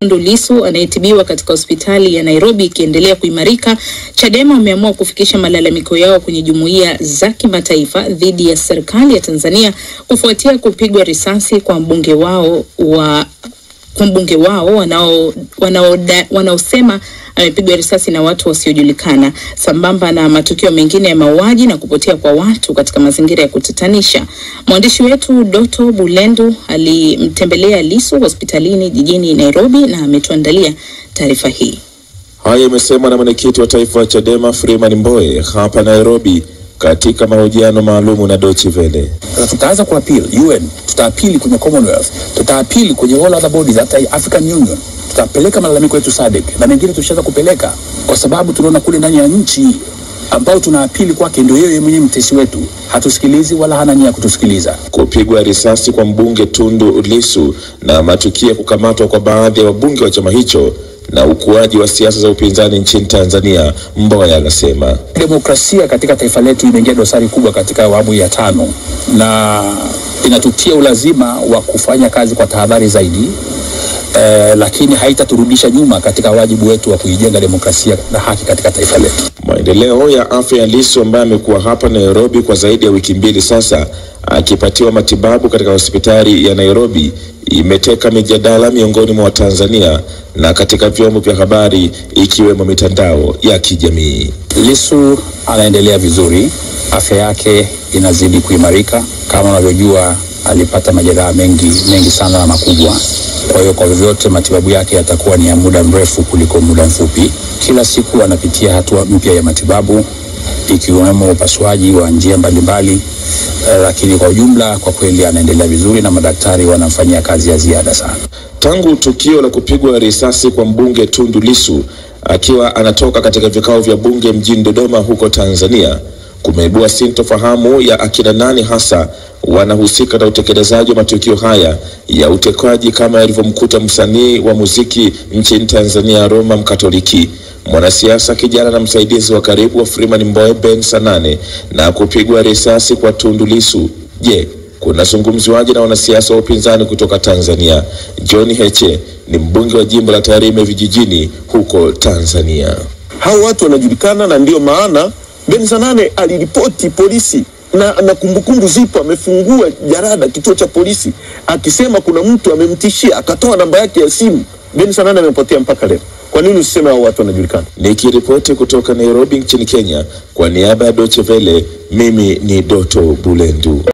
Tundu Lissu anayetibiwa katika hospitali ya Nairobi ikiendelea kuimarika, Chadema wameamua kufikisha malalamiko yao kwenye jumuiya za kimataifa dhidi ya serikali ya Tanzania kufuatia kupigwa risasi kwa mbunge wao wa kwa mbunge wao wanao wanao wanaosema amepigwa risasi na watu wasiojulikana sambamba na matukio mengine ya mauaji na kupotea kwa watu katika mazingira ya kutatanisha. Mwandishi wetu Doto Bulendu alimtembelea lisu hospitalini jijini Nairobi na ametuandalia taarifa hii. Haya imesemwa na mwenyekiti wa taifa wa Chadema Freeman Mbowe hapa Nairobi katika mahojiano maalumu na Deutsche Welle. Tutaanza appeal UN, tutaapili kwenye Commonwealth, tutaapili kwenye all other bodies, hata African Union, tutapeleka malalamiko yetu SADC na mengine tushaanza kupeleka, kwa sababu tunaona kule ndani ya nchi ambao tunaapili kwake ndio yeye mwenyewe mtesi wetu, hatusikilizi wala hana nia ya kutusikiliza. Kupigwa risasi kwa mbunge Tundu Lissu na matukio ya kukamatwa kwa baadhi ya wabunge wa chama hicho na ukuaji wa siasa za upinzani nchini Tanzania, Mboya anasema. Demokrasia katika taifa letu imeingia dosari kubwa katika awamu ya tano, na inatutia ulazima wa kufanya kazi kwa tahadhari zaidi eh, lakini haitaturudisha nyuma katika wajibu wetu wa kuijenga demokrasia na haki katika taifa letu. Maendeleo ya afya ya Lissu ambaye amekuwa hapa Nairobi kwa zaidi ya wiki mbili sasa akipatiwa matibabu katika hospitali ya Nairobi imeteka mijadala miongoni mwa Watanzania na katika vyombo vya habari ikiwemo mitandao ya kijamii. Lissu anaendelea vizuri, afya yake inazidi kuimarika. Kama unavyojua, alipata majeraha mengi mengi sana na makubwa. Kwa hiyo kwa vyovyote matibabu yake yatakuwa ni ya muda mrefu kuliko muda mfupi. Kila siku anapitia hatua mpya ya matibabu ikiwemo upasuaji wa njia mbalimbali lakini kwa ujumla, kwa kweli anaendelea vizuri na madaktari wanamfanyia kazi ya ziada sana. Tangu tukio la kupigwa risasi kwa mbunge Tundu Lissu akiwa anatoka katika vikao vya bunge mjini Dodoma huko Tanzania, kumeibua sintofahamu ya akina nani hasa wanahusika na utekelezaji wa matukio haya ya utekaji kama yalivyomkuta msanii wa muziki nchini Tanzania Roma Mkatoliki, mwanasiasa kijana na msaidizi wa karibu wa Freeman Mbowe Ben Sanane na kupigwa risasi kwa Tundu Lissu. Je, kunazungumziwaje na wanasiasa wa upinzani kutoka Tanzania? John Heche ni mbunge wa jimbo la Tarime vijijini huko Tanzania. hao watu wanajulikana, na ndio maana Ben Sanane aliripoti polisi na, na kumbukumbu zipo, amefungua jarada kituo cha polisi akisema kuna mtu amemtishia, akatoa namba yake ya simu. Ben Sanane amepotea mpaka leo. Kwa nini usiseme hao watu wanajulikana? Nikiripoti kutoka Nairobi nchini Kenya kwa niaba ya Deutsche Welle, mimi ni Doto Bulendu.